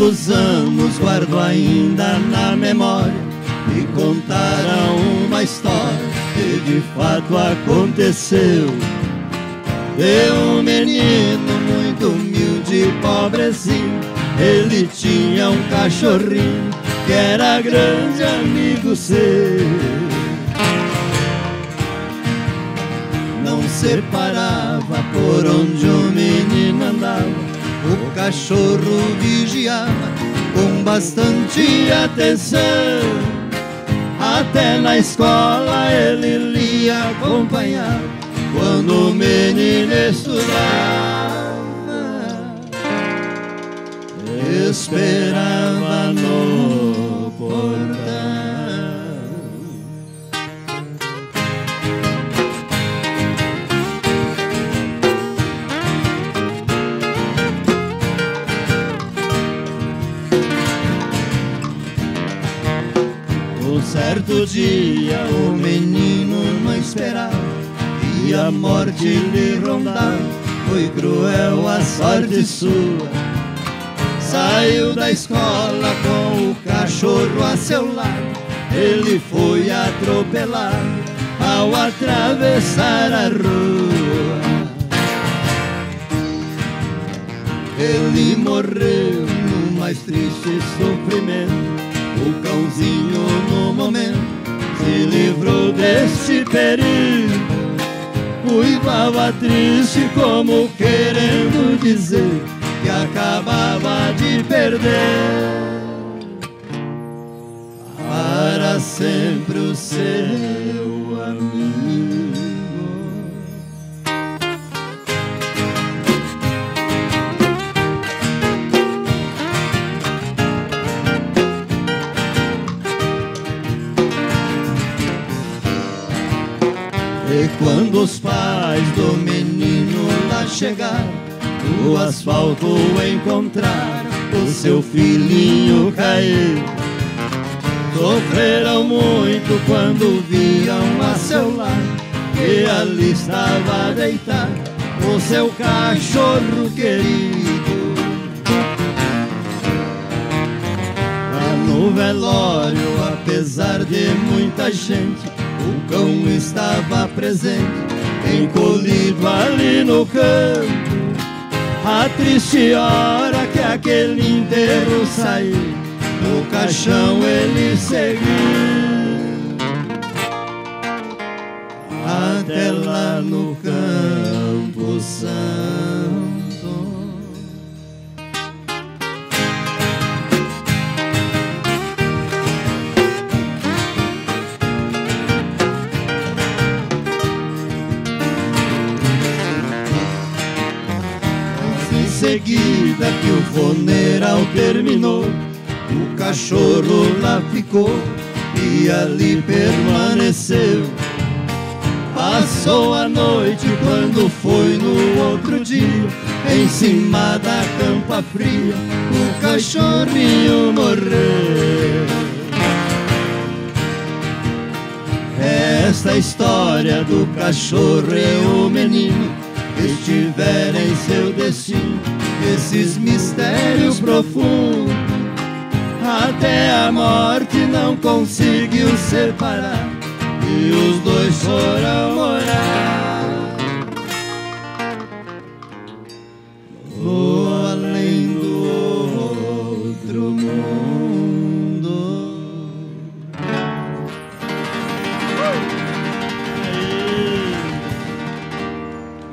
tantos anos guardo ainda na memória Me contaram uma história que de fato aconteceu. De um menino muito humilde e pobrezinho. Ele tinha um cachorrinho que era grande amigo seu. Não separava por onde o menino andava cachorro vigiava com bastante atenção. Até na escola ele lhe acompanhava quando o menino estudava. Esperava Um certo dia o menino não esperava E a morte lhe rondava Foi cruel a sorte sua. Saiu da escola com o cachorro a seu lado. Ele foi atropelado ao atravessar a rua. Ele morreu no mais triste sofrimento o cãozinho no momento se livrou deste perigo. Uivava triste como querendo dizer que acabava de perder para sempre o seu quando os pais do menino lá chegaram, no asfalto encontraram o seu filhinho cair. Sofreram muito quando viam a seu lado que ali estava deitado o seu cachorro querido. Lá no velório, apesar de muita gente, o cão estava presente, encolhido ali no canto. A triste hora que aquele inteiro saiu, no caixão ele seguiu. Até lá no Campo Santo. Seguida que o funeral terminou, o cachorro lá ficou e ali permaneceu. Passou a noite quando foi no outro dia, em cima da campa fria, o cachorrinho morreu. Esta história do cachorro e o menino estiverem em seu destino, esses mistérios profundos. Até a morte não conseguiu separar, e os dois foram morar. Oh, além do outro mundo.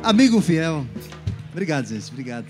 Amigo fiel. Obrigado, gente. Obrigado.